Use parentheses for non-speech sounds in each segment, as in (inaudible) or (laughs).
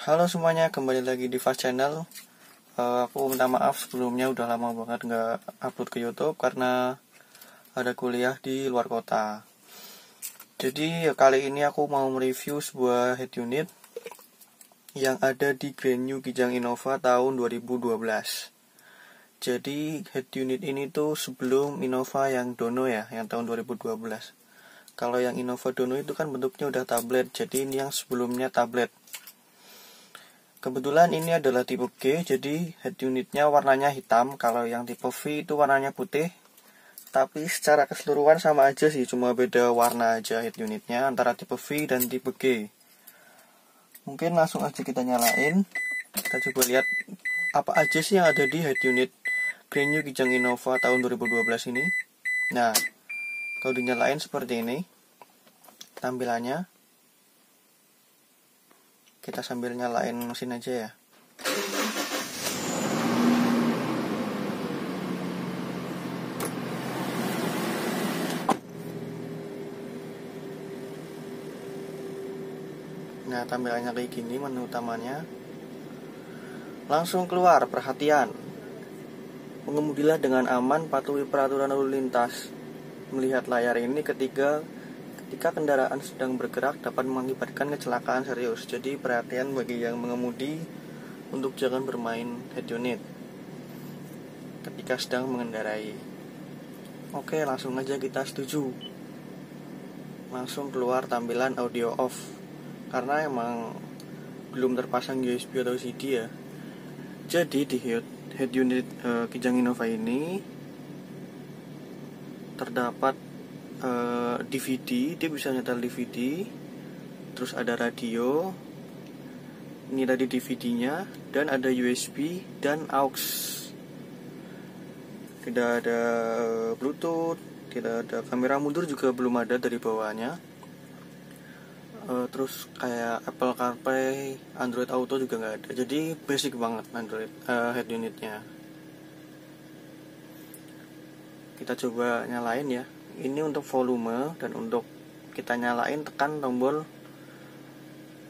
Halo semuanya, kembali lagi di Fast Channel. Uh, aku minta maaf sebelumnya udah lama banget nggak upload ke YouTube karena ada kuliah di luar kota. Jadi ya, kali ini aku mau mereview sebuah head unit yang ada di Grand New Kijang Innova tahun 2012. Jadi head unit ini tuh sebelum Innova yang Dono ya, yang tahun 2012. Kalau yang Innova Dono itu kan bentuknya udah tablet, jadi ini yang sebelumnya tablet. Kebetulan ini adalah tipe G, jadi head unitnya warnanya hitam. Kalau yang tipe V itu warnanya putih. Tapi secara keseluruhan sama aja sih, cuma beda warna aja head unitnya antara tipe V dan tipe G. Mungkin langsung aja kita nyalain. Kita coba lihat apa aja sih yang ada di head unit Grand New Kijang Innova tahun 2012 ini. Nah, kalau dinyalain seperti ini tampilannya kita sambil nyalain mesin aja ya. Nah tampilannya kayak gini menu utamanya. Langsung keluar perhatian. Pengemudilah dengan aman patuhi peraturan lalu lintas. Melihat layar ini ketika ketika kendaraan sedang bergerak dapat mengakibatkan kecelakaan serius. Jadi perhatian bagi yang mengemudi untuk jangan bermain head unit ketika sedang mengendarai. Oke, langsung aja kita setuju. Langsung keluar tampilan audio off karena emang belum terpasang USB atau CD ya. Jadi di head, unit uh, Kijang Innova ini terdapat uh, eh, DVD dia bisa nyetel DVD terus ada radio. Ini tadi DVD-nya dan ada USB dan aux. Tidak ada Bluetooth. Tidak ada kamera mundur juga belum ada dari bawahnya uh, terus kayak Apple CarPlay Android Auto juga nggak ada. Jadi basic banget Android uh, head unitnya. Kita coba nyalain ya ini untuk volume dan untuk kita nyalain tekan tombol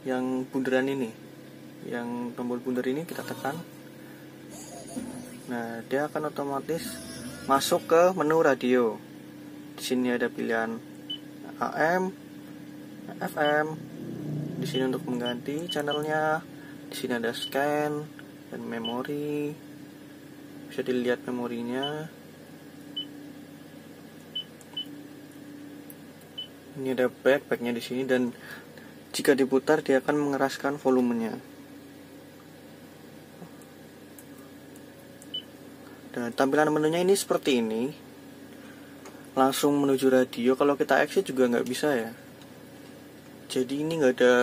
yang bundaran ini. Yang tombol bundar ini kita tekan. Nah dia akan otomatis masuk ke menu radio. Di sini ada pilihan AM FM di sini untuk mengganti channelnya di sini ada scan dan memori. Bisa dilihat memorinya ini ada back backnya di sini dan jika diputar dia akan mengeraskan volumenya. Dan tampilan menunya ini seperti ini. Langsung menuju radio. Kalau kita exit juga nggak bisa ya. Jadi ini nggak ada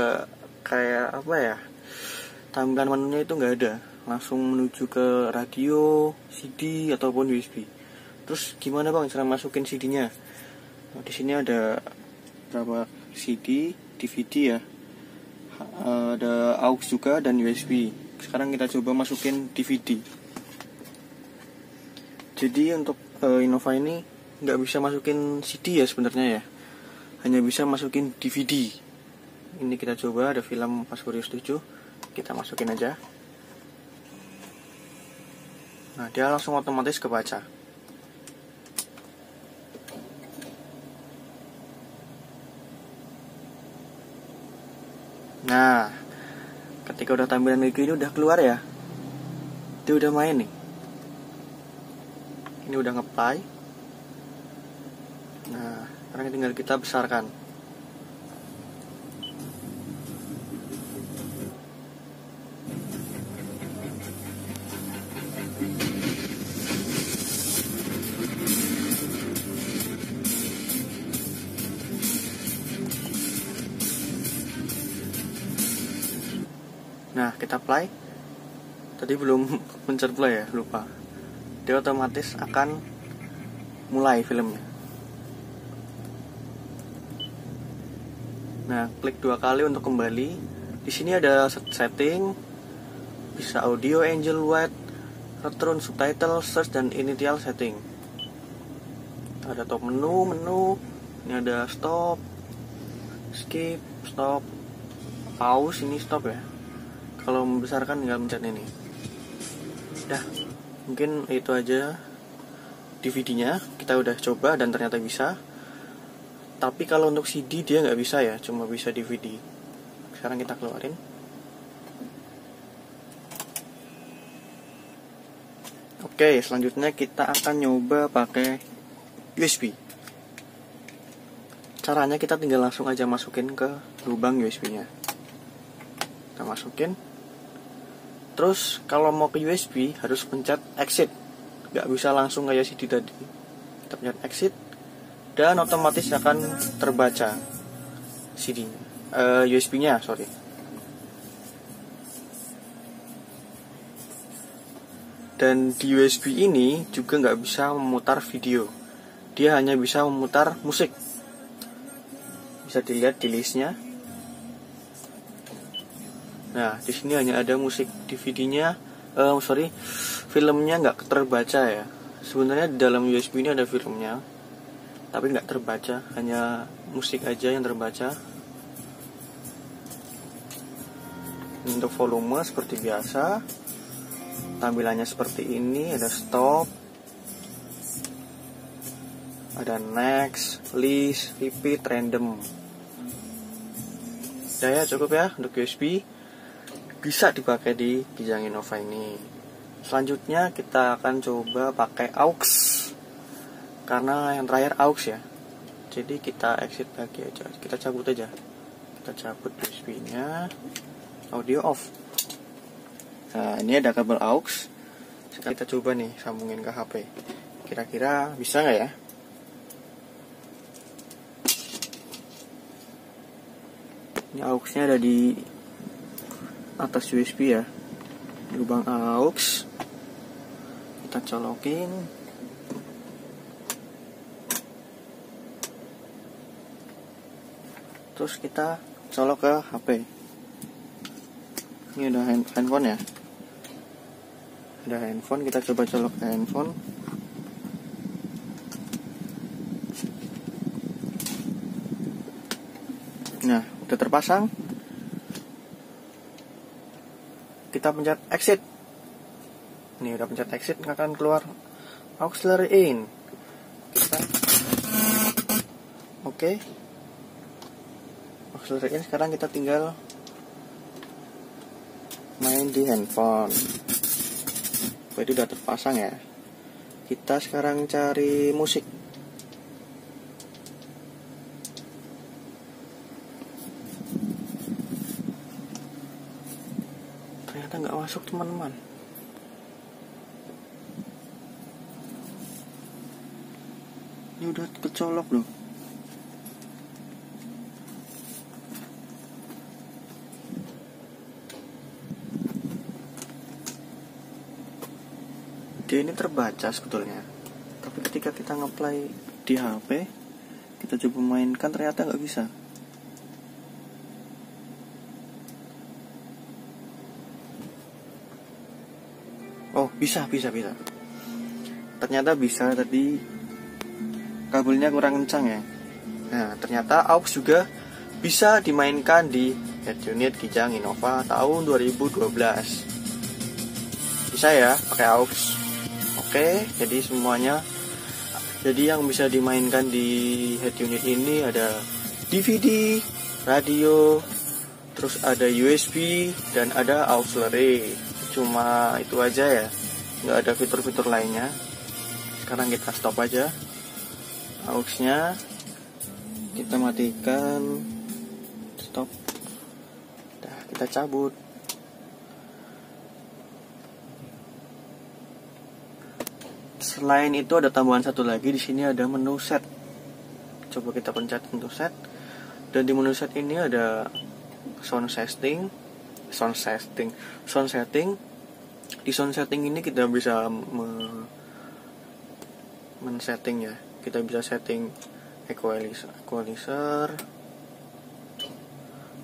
kayak apa ya tampilan menunya itu nggak ada. Langsung menuju ke radio CD ataupun USB terus gimana bang cara masukin CD-nya nah, di sini ada berapa CD, DVD ya. Ada aux juga dan USB sekarang kita coba masukin DVD jadi untuk uh, Innova ini nggak bisa masukin CD ya sebenarnya ya. Hanya bisa masukin DVD ini kita coba ada film Fast Furious 7 kita masukin aja. Nah dia langsung otomatis kebaca Nah, ketika udah tampilan kayak gini udah keluar ya. Dia udah main nih. Ini udah ngeplay. Nah, sekarang tinggal kita besarkan. Nah kita play tadi belum (laughs) mencet play ya lupa. Dia otomatis akan mulai filmnya. Nah klik dua kali untuk kembali. Di sini ada setting. Bisa audio angel white return subtitle search dan initial setting. Ada top menu menu. Ini ada stop skip stop pause. Ini stop ya kalau membesarkan tinggal mencet ini dah mungkin itu aja DVD-nya kita udah coba dan ternyata bisa tapi kalau untuk CD dia nggak bisa ya cuma bisa DVD sekarang kita keluarin Oke, selanjutnya kita akan nyoba pakai USB. Caranya kita tinggal langsung aja masukin ke lubang USB-nya. Kita masukin. Terus kalau mau ke USB harus pencet exit. Gak bisa langsung kayak CD tadi. Kita pencet exit dan otomatis akan terbaca CD-nya, uh, eh, USB-nya, sorry. dan di USB ini juga nggak bisa memutar video dia hanya bisa memutar musik bisa dilihat di listnya nah di sini hanya ada musik DVD-nya uh, sorry filmnya nggak terbaca ya. Sebenarnya di dalam USB ini ada filmnya tapi nggak terbaca. Hanya musik aja yang terbaca. Untuk volume seperti biasa. Tampilannya seperti ini ada stop ada next list repeat random. Udah ya cukup ya untuk USB bisa dipakai di Kijang Innova ini. Selanjutnya kita akan coba pakai aux. Karena yang terakhir aux ya. Jadi kita exit lagi aja. Kita cabut aja. Kita cabut USB nya audio off. Nah, ini ada kabel aux. Sekarang kita coba nih sambungin ke HP. Kira-kira bisa nggak ya? Ini aux-nya ada di atas USB ya. Lubang aux. Kita colokin. Terus kita colok ke HP. Ini udah handphone ya ada handphone kita coba colok ke handphone nah udah terpasang kita pencet exit. Ini udah pencet exit nggak akan keluar. Auxiliary in. Kita oke. Okay. auxiliary in sekarang kita tinggal main di handphone. Itu udah terpasang ya. Kita sekarang cari musik ternyata nggak masuk teman-teman. Ini udah kecolok loh. Dia ini terbaca sebetulnya. Tapi ketika kita ngeplay di HP kita coba mainkan ternyata nggak bisa bisa bisa bisa. Ternyata bisa tadi. Kabelnya kurang kencang ya. Nah ternyata aux juga bisa dimainkan di head unit Kijang Innova tahun 2012 bisa ya pakai aux. Oke, jadi semuanya. Jadi yang bisa dimainkan di head unit ini ada DVD, radio, terus ada USB dan ada auxiliary. Cuma itu aja ya, nggak ada fitur-fitur lainnya. Sekarang kita stop aja auxnya, kita matikan, stop, nah, kita cabut. Selain itu ada tambahan satu lagi di sini ada menu set. Coba kita pencet menu set. Dan di menu set ini ada sound setting, sound setting, sound setting. Di sound setting ini kita bisa me men setting ya. Kita bisa setting equalizer, equalizer.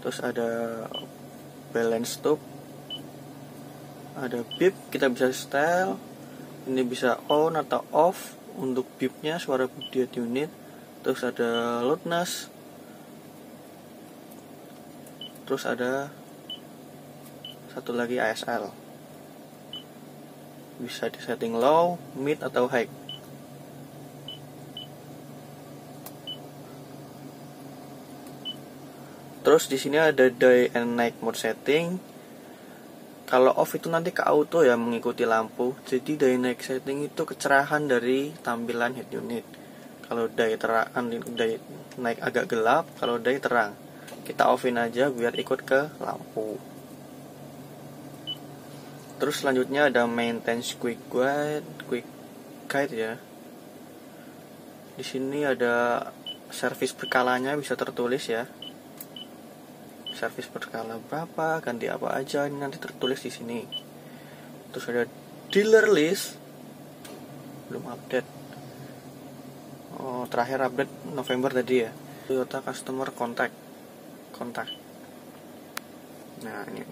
Terus ada balance stop. Ada beep, kita bisa style ini bisa on atau off untuk bipnya suara bip unit terus ada loudness terus ada satu lagi ASL bisa di setting low, mid atau high Terus di sini ada day and night mode setting. Kalau off itu nanti ke auto ya mengikuti lampu. Jadi day night setting itu kecerahan dari tampilan head unit. Kalau day terang, day naik agak gelap, kalau day terang. Kita offin aja biar ikut ke lampu. Terus selanjutnya ada maintenance quick guide, quick guide ya. Di sini ada servis berkalanya bisa tertulis ya. Servis berkala berapa ganti apa aja ini nanti tertulis di sini. Terus ada dealer list. Belum update. Oh terakhir update November tadi ya. Toyota customer contact. Kontak nah ini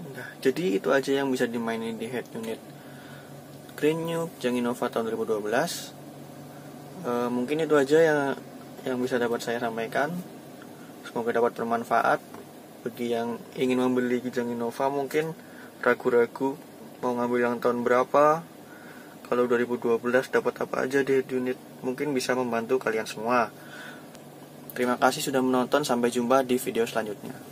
Nah, jadi itu aja yang bisa dimainin di head unit. Green New Jang Innova tahun 2012 e, mungkin itu aja yang yang bisa dapat saya sampaikan. Semoga dapat bermanfaat. Bagi yang ingin membeli Kijang Innova mungkin ragu-ragu mau ngambil yang tahun berapa. Kalau 2012 dapat apa aja di unit mungkin bisa membantu kalian semua. Terima kasih sudah menonton. Sampai jumpa di video selanjutnya